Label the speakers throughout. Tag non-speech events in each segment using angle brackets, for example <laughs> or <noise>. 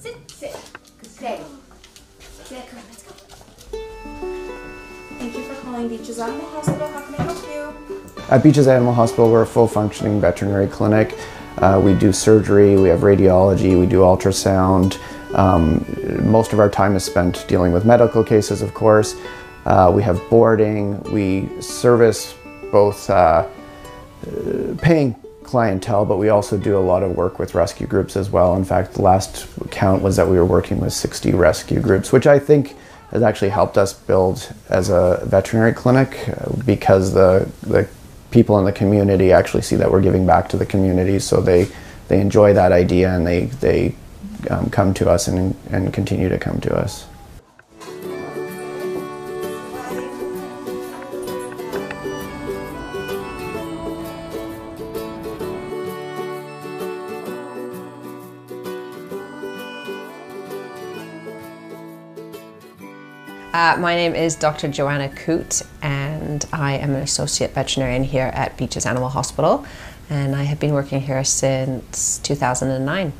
Speaker 1: Sit, sit. Good day. Yeah, come on, let's go. Thank you for calling Beaches Animal Hospital. How can I help you?
Speaker 2: At Beaches Animal Hospital, we're a full functioning veterinary clinic. Uh, we do surgery, we have radiology, we do ultrasound. Um, most of our time is spent dealing with medical cases, of course. Uh, we have boarding, we service both uh, paying clientele, but we also do a lot of work with rescue groups as well. In fact, the last count was that we were working with 60 rescue groups, which I think has actually helped us build as a veterinary clinic uh, because the, the people in the community actually see that we're giving back to the community, so they, they enjoy that idea and they, they um, come to us and, and continue to come to us.
Speaker 3: Uh, my name is Dr. Joanna Coote, and I am an associate veterinarian here at Beaches Animal Hospital, and I have been working here since 2009.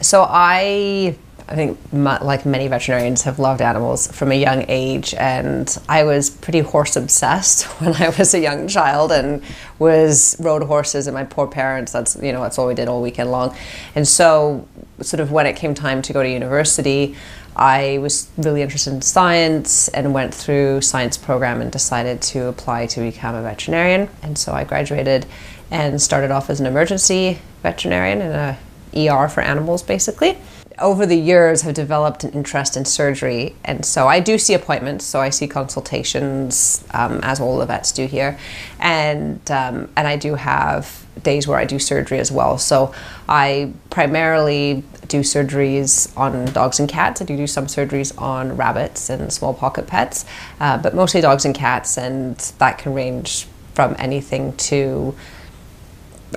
Speaker 3: So I, I think, like many veterinarians, have loved animals from a young age, and I was pretty horse obsessed <laughs> when I was a young child, and was rode horses. And my poor parents, that's you know that's all we did all weekend long, and so sort of when it came time to go to university. I was really interested in science and went through science program and decided to apply to become a veterinarian. And so I graduated and started off as an emergency veterinarian in a ER for animals basically. Over the years have developed an interest in surgery and so I do see appointments so I see consultations um, as all the vets do here and um, and I do have days where I do surgery as well so I primarily do surgeries on dogs and cats. I do do some surgeries on rabbits and small pocket pets, uh, but mostly dogs and cats, and that can range from anything to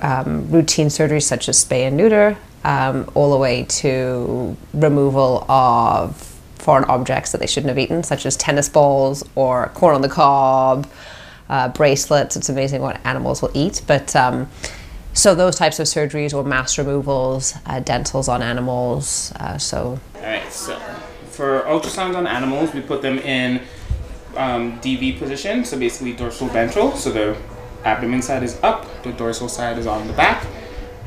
Speaker 3: um, routine surgeries such as spay and neuter, um, all the way to removal of foreign objects that they shouldn't have eaten, such as tennis balls or corn on the cob, uh, bracelets. It's amazing what animals will eat, but um, so those types of surgeries or mass removals, uh, dentals on animals. Uh, so.
Speaker 4: All right. So for ultrasounds on animals, we put them in um, DV position. So basically dorsal ventral. So the abdomen side is up, the dorsal side is on the back,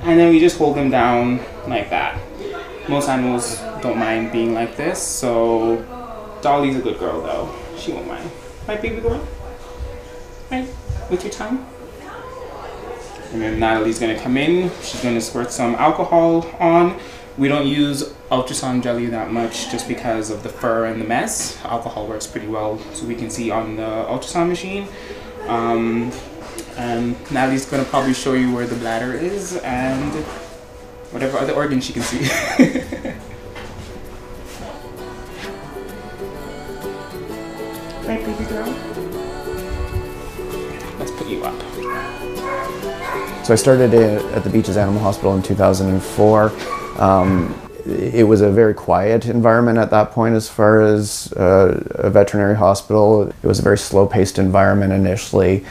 Speaker 4: and then we just hold them down like that. Most animals don't mind being like this. So Dolly's a good girl though. She won't mind. Right, baby girl? Right? With your tongue? And then Natalie's gonna come in, she's gonna squirt some alcohol on. We don't use ultrasound jelly that much just because of the fur and the mess. Alcohol works pretty well, so we can see on the ultrasound machine. Um, and Natalie's gonna probably show you where the bladder is and whatever other organ she can see. <laughs> right, baby girl? Let's put you up.
Speaker 2: So I started at the Beaches Animal Hospital in 2004. Um, it was a very quiet environment at that point as far as uh, a veterinary hospital. It was a very slow-paced environment initially,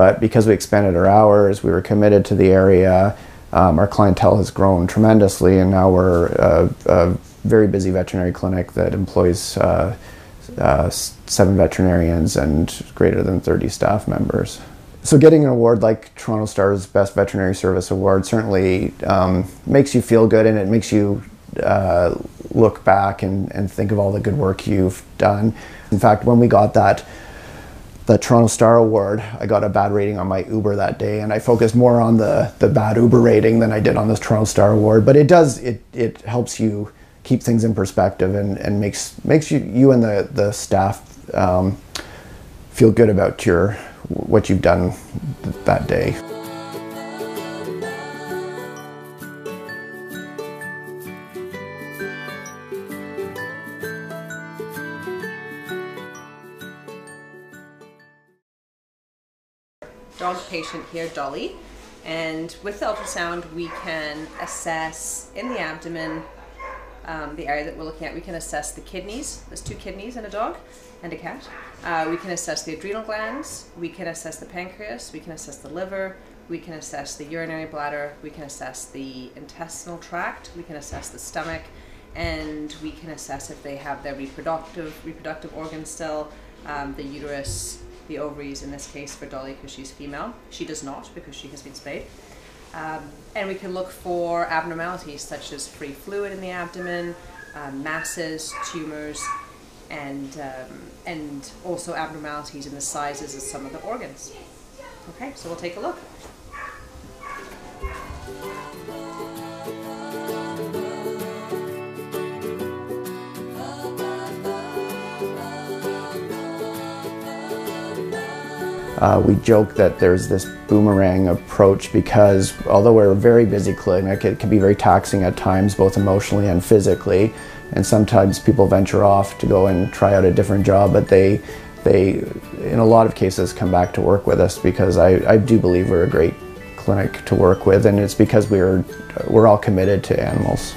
Speaker 2: but because we expanded our hours, we were committed to the area, um, our clientele has grown tremendously and now we're a, a very busy veterinary clinic that employs uh, uh, seven veterinarians and greater than 30 staff members so getting an award like Toronto Star's Best Veterinary Service Award certainly um, makes you feel good and it makes you uh, look back and, and think of all the good work you've done. In fact, when we got that the Toronto Star Award, I got a bad rating on my Uber that day, and I focused more on the the bad Uber rating than I did on this Toronto Star Award. But it does it it helps you keep things in perspective and, and makes makes you you and the the staff um, feel good about your what you've done that day.
Speaker 3: Dog patient here, Dolly. And with the ultrasound, we can assess in the abdomen um, the area that we're looking at, we can assess the kidneys. There's two kidneys in a dog and a cat. Uh, we can assess the adrenal glands. We can assess the pancreas. We can assess the liver. We can assess the urinary bladder. We can assess the intestinal tract. We can assess the stomach. and we can assess if they have their reproductive reproductive organs still, um, the uterus, the ovaries in this case for Dolly because she's female. She does not because she has been spayed. Um, and we can look for abnormalities such as free fluid in the abdomen, uh, masses, tumors, and um, and also abnormalities in the sizes of some of the organs. Okay, so we'll take a look.
Speaker 2: Uh, we joke that there's this boomerang approach because although we're a very busy clinic, it can be very taxing at times, both emotionally and physically. And sometimes people venture off to go and try out a different job, but they, they in a lot of cases, come back to work with us because I, I do believe we're a great clinic to work with, and it's because we're, we're all committed to animals.